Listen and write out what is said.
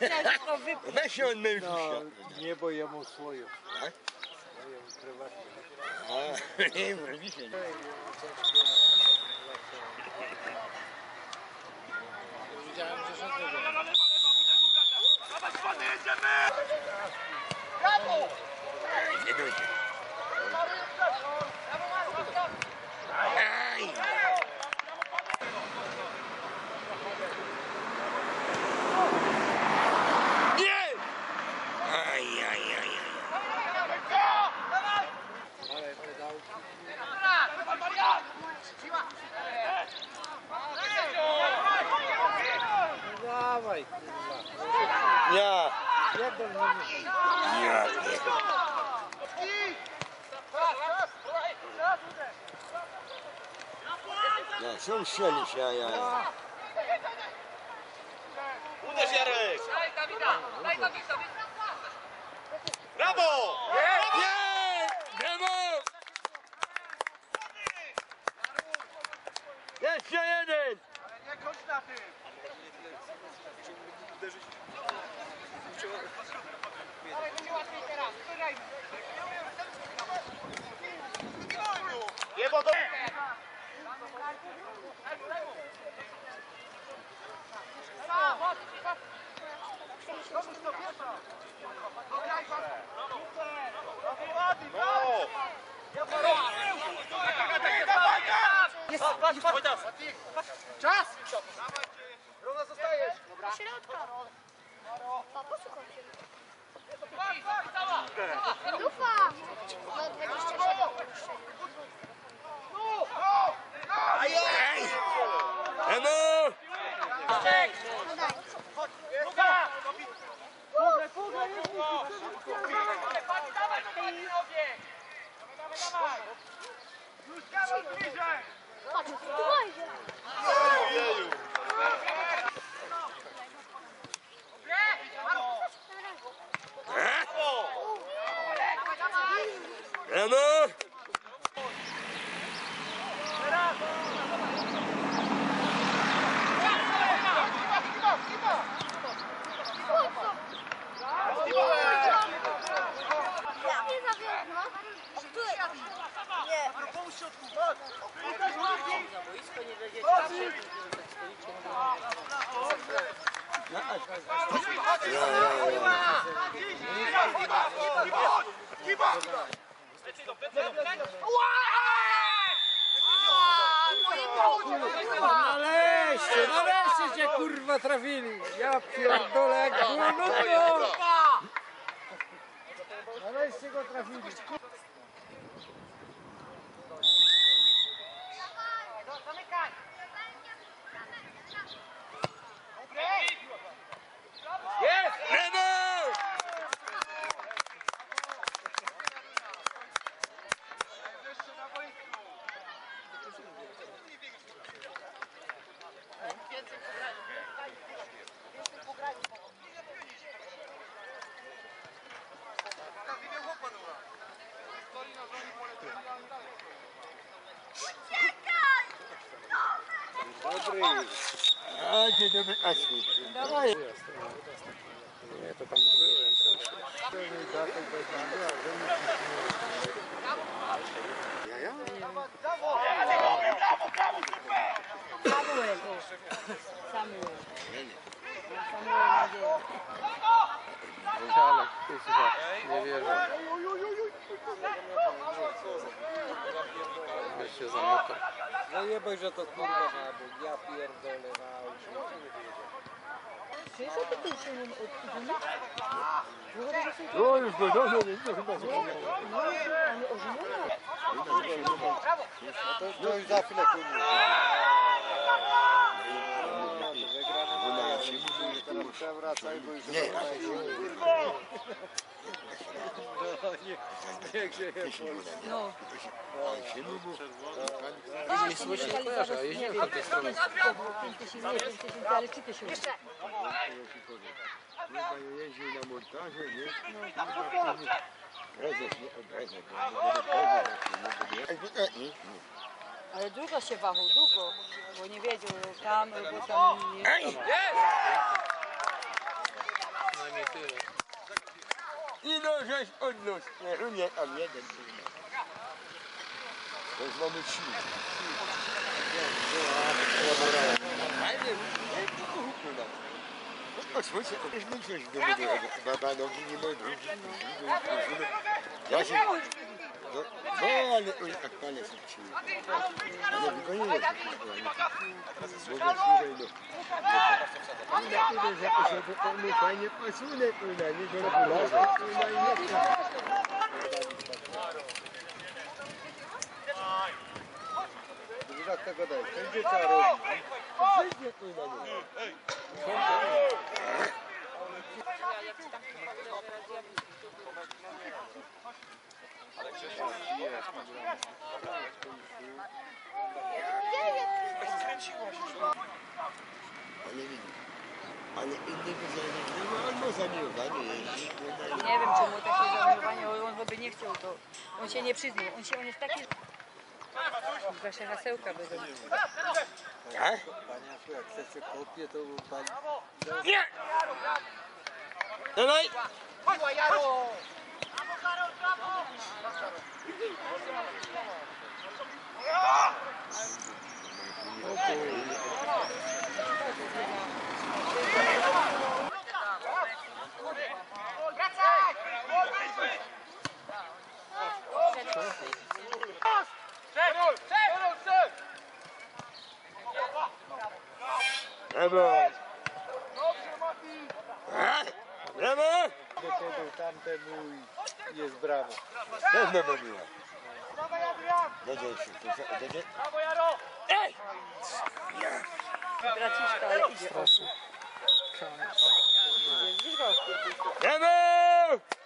Ciężko wypić. Weź się on mył No, się. nie, bo jemu swoją. Tak? Ja jemu prywatnie. A, nie, mówi się. Dawaj, kurwa. Ja. Jeden minut. Ja. Ja, strzelić, ja, ja. Uderz Jarek! Brawo! Nie! Demo! Jeszcze jeden! Nie, bo to... No! Lufa! No 27. Ej! Demo! Patrz, kurwa trafili. Ja pierdolę jak było nudno. Nareszcie go trafili. Dobry. A, dzień dobry, Asiu. Dawaj. Nie, to tam byłem. Ja, ja? Samuel, o. Samuel. Samuel nadzieja. Ale, kurwa, nie wierzę. Weź się zamyka. No jebaj, że to kurwa na bóg. Ja pierdolę na ulicy. Czy jest to ty się nim odkudzony? No już go, no, no, no, chyba No, a nie ożeniona? To już za chwilę kurwa. Przewracaj, bo już Nie. No, nie, niech się je No. Nie słyszę, nie kojarzę, a jeździmy po tej stronie. 5 tysięcy, nie 5 tysięcy, ale 3 tysiące. Chyba jeździł na montażu, nie? No. Prezes, nie? Nie? Ale długo się wahał, długo. Bo nie wiedział, tam, bo tam nie... Ej! przynajmniej tyle. I no żeś odniósł. Nie, nie, tam jeden. kurwa. To już mamy trzy. Nie, to jest większość do tego. Baba nogi nie ma drugi. Ja się... No, no ale oj, tak panie są trzy. Ale wykonuje to. Może słuchaj, no. Ja idę za to, że to mu fajnie pasuje, kurwa, nie do regularza. Kurwa, i nie chcę. Rzadka go daj. Będzie trzeba robić. Przyjdzie, kurwa, nie. Ale widzisz. Ale innego zarejestrował albo zamiłowanie jeździ. Nie wiem czemu takie zamiłowanie, on by nie chciał to. On się nie przyznał. On się on jest taki. Wasze hasełka będą. Tak? Paniaszu, jak chcecie kopię, to pan... Nie! Dawaj! Brawo! A? Brawo! Do tego tamtemu i jest brawo. Pewno by było. Jedzie się, to co, jedzie? Ej! Braciszka, ale idzie. Proszę. Go? Brawo!